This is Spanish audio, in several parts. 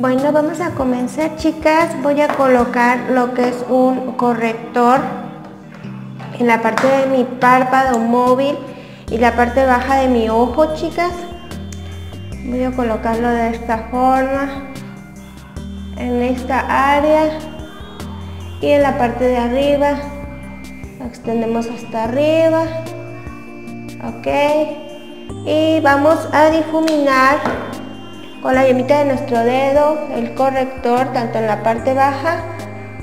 Bueno, vamos a comenzar chicas. Voy a colocar lo que es un corrector en la parte de mi párpado móvil y la parte baja de mi ojo, chicas. Voy a colocarlo de esta forma en esta área y en la parte de arriba extendemos hasta arriba ok y vamos a difuminar con la yemita de nuestro dedo el corrector tanto en la parte baja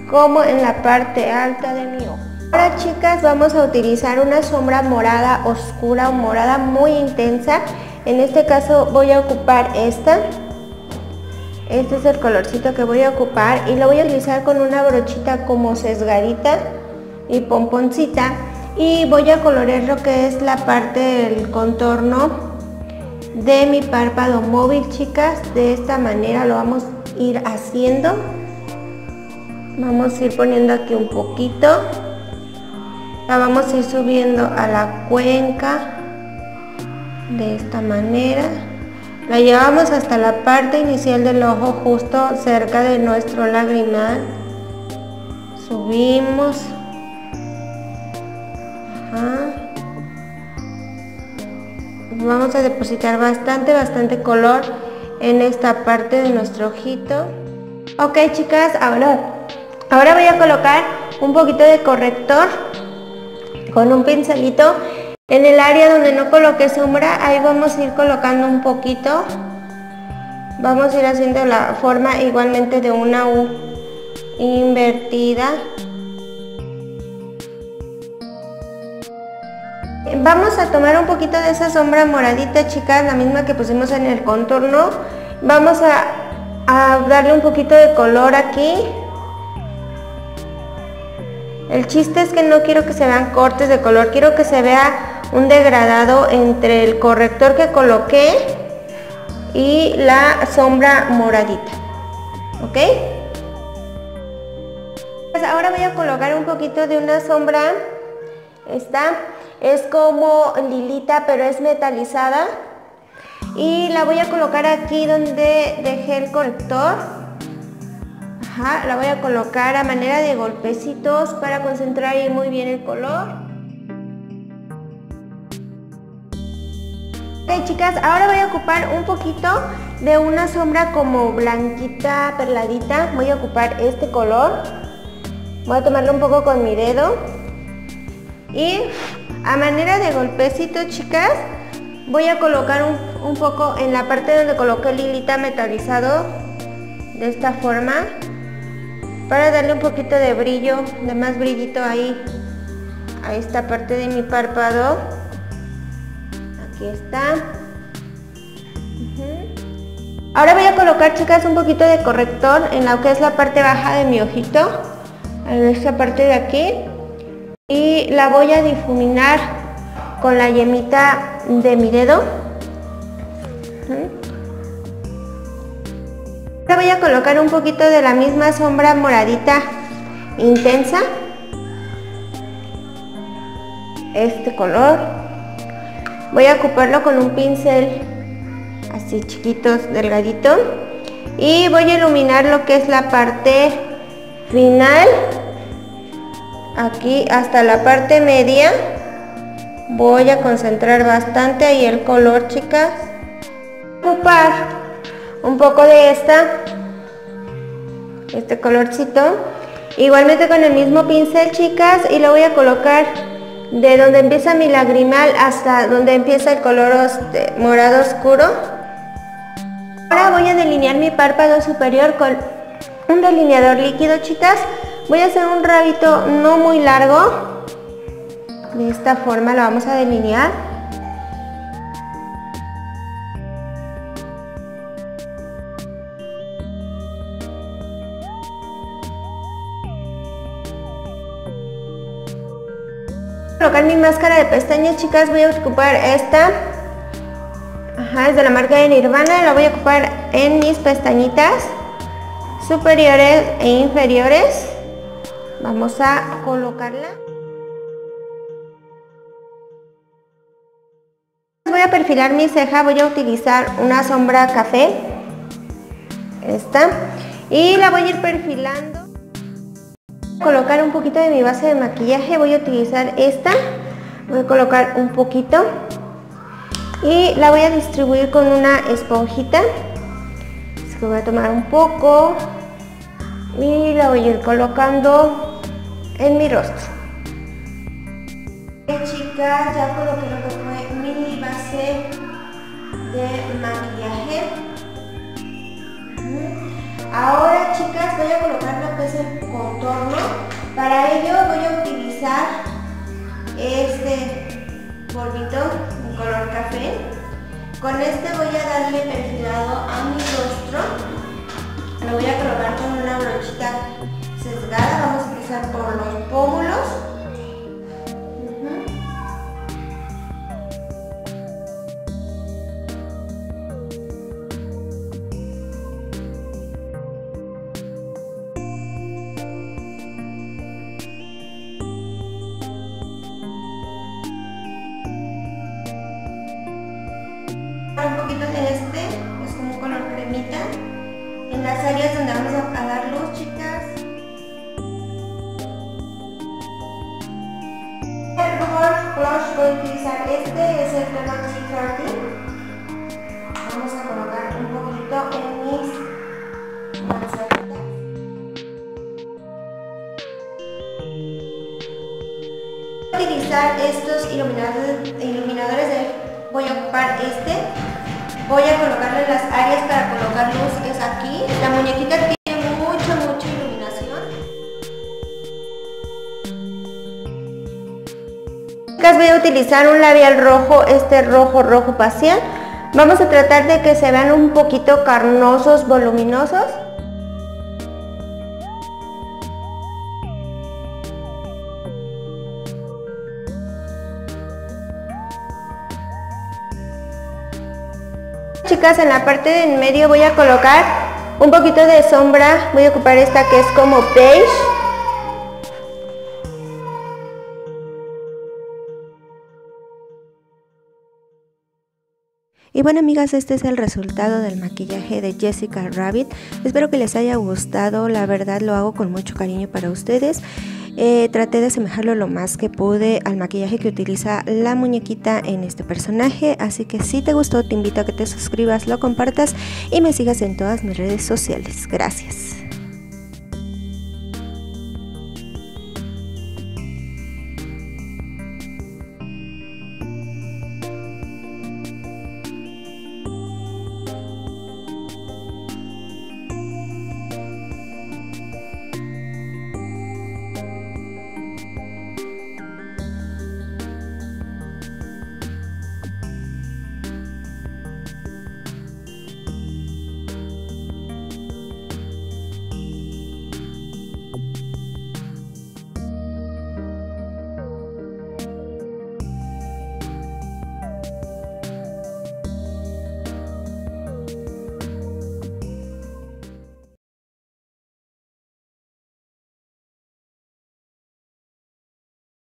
como en la parte alta de mi ojo. Ahora chicas vamos a utilizar una sombra morada oscura o morada muy intensa. En este caso voy a ocupar esta. Este es el colorcito que voy a ocupar y lo voy a utilizar con una brochita como sesgadita y pomponcita. Y voy a colorear lo que es la parte del contorno de mi párpado móvil chicas. De esta manera lo vamos a ir haciendo. Vamos a ir poniendo aquí un poquito. La vamos a ir subiendo a la cuenca de esta manera. La llevamos hasta la parte inicial del ojo, justo cerca de nuestro lagrimal. Subimos. Vamos a depositar bastante, bastante color en esta parte de nuestro ojito. Ok chicas, ahora, ahora voy a colocar un poquito de corrector con un pincelito en el área donde no coloqué sombra, ahí vamos a ir colocando un poquito. Vamos a ir haciendo la forma igualmente de una U invertida. Vamos a tomar un poquito de esa sombra moradita, chicas, la misma que pusimos en el contorno. Vamos a, a darle un poquito de color aquí. El chiste es que no quiero que se vean cortes de color, quiero que se vea un degradado entre el corrector que coloqué y la sombra moradita. ¿Ok? Pues ahora voy a colocar un poquito de una sombra. Esta es como lilita pero es metalizada. Y la voy a colocar aquí donde dejé el corrector. Ajá, la voy a colocar a manera de golpecitos para concentrar muy bien el color. Ok chicas, ahora voy a ocupar un poquito de una sombra como blanquita, perladita. Voy a ocupar este color. Voy a tomarlo un poco con mi dedo. Y a manera de golpecito chicas, voy a colocar un, poco en la parte donde coloqué el lilita metalizado. De esta forma. Para darle un poquito de brillo, de más brillito ahí. A esta parte de mi párpado aquí está ahora voy a colocar chicas un poquito de corrector en lo que es la parte baja de mi ojito en esta parte de aquí y la voy a difuminar con la yemita de mi dedo. Voy a colocar un poquito de la misma sombra moradita intensa. Este color. Voy a ocuparlo con un pincel así chiquitos, delgadito. Y voy a iluminar lo que es la parte final aquí hasta la parte media voy a concentrar bastante ahí el color chicas ocupar un poco de esta este colorcito igualmente con el mismo pincel chicas y lo voy a colocar de donde empieza mi lagrimal hasta donde empieza el color morado oscuro. Ahora voy a delinear mi párpado superior con un delineador líquido, chicas. Voy a hacer un rabito no muy largo. De esta forma lo vamos a delinear. colocar mi máscara de pestañas, chicas, voy a ocupar esta. Ajá, es de la marca de Nirvana, la voy a ocupar en mis pestañitas superiores e inferiores. Vamos a colocarla. Voy a perfilar mi ceja, voy a utilizar una sombra café. esta. Y la voy a ir perfilando. Colocar un poquito de mi base de maquillaje, voy a utilizar esta. Voy a colocar un poquito. Y la voy a distribuir con una esponjita. Voy a tomar un poco. Y la voy a ir colocando en mi rostro. chicas, ya coloqué lo que fue mi base de maquillaje. Ahora chicas voy a colocar lo que es el contorno. Para ello voy a utilizar este polvito en color café. Con este voy a darle perfilado a mi rostro. Lo voy a colocar con una brochita sesgada. Vamos a por los pómulos. un poquito de este, es como un color cremita, en las áreas donde vamos a, dar luz, chicas. Utilizar este, es el Maxi 30. Vamos a colocar un poquito en mis manzanitas. Voy a utilizar estos iluminadores, iluminadores de voy a ocupar este Voy a colocarle las áreas para colocar luz, Utilizar un labial rojo, este rojo, rojo pasión. Vamos a tratar de que se vean un poquito carnosos, voluminosos. Chicas, en la parte de en medio voy a colocar un poquito de sombra. Voy a ocupar esta que es como beige. Y bueno amigas, este es el resultado del maquillaje de Jessica Rabbit. Espero que les haya gustado, la verdad lo hago con mucho cariño para ustedes. Eh, traté de asemejarlo lo más que pude al maquillaje que utiliza la muñequita en este personaje. Así que si te gustó, te invito a que te suscribas, lo compartas y me sigas en todas mis redes sociales. Gracias.